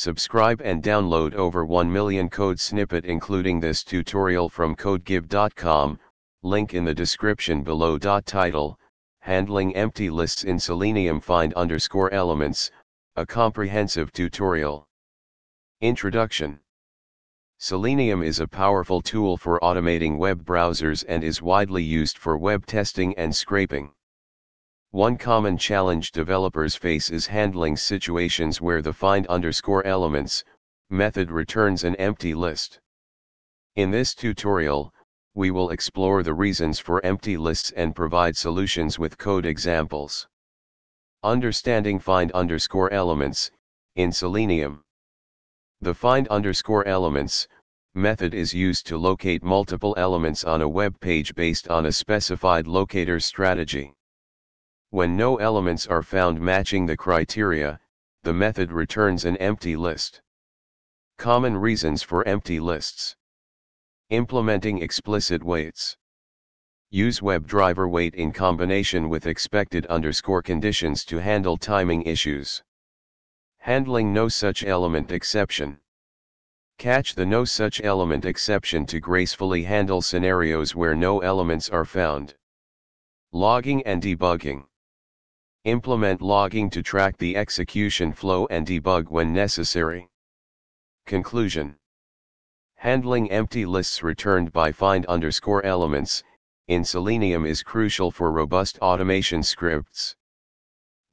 Subscribe and download over 1 million code snippet including this tutorial from codegive.com, link in the description below. Title, Handling Empty Lists in Selenium Find underscore elements, a comprehensive tutorial. Introduction Selenium is a powerful tool for automating web browsers and is widely used for web testing and scraping. One common challenge developers face is handling situations where the find underscore elements method returns an empty list. In this tutorial, we will explore the reasons for empty lists and provide solutions with code examples. Understanding find underscore elements in Selenium. The find underscore elements method is used to locate multiple elements on a web page based on a specified locator strategy. When no elements are found matching the criteria, the method returns an empty list. Common reasons for empty lists. Implementing explicit waits. Use WebDriver wait in combination with expected underscore conditions to handle timing issues. Handling no such element exception. Catch the no such element exception to gracefully handle scenarios where no elements are found. Logging and debugging. Implement logging to track the execution flow and debug when necessary. Conclusion Handling empty lists returned by find underscore elements in Selenium is crucial for robust automation scripts.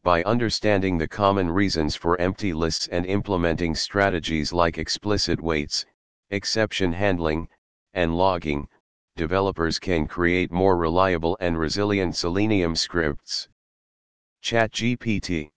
By understanding the common reasons for empty lists and implementing strategies like explicit waits, exception handling, and logging, developers can create more reliable and resilient Selenium scripts. ChatGPT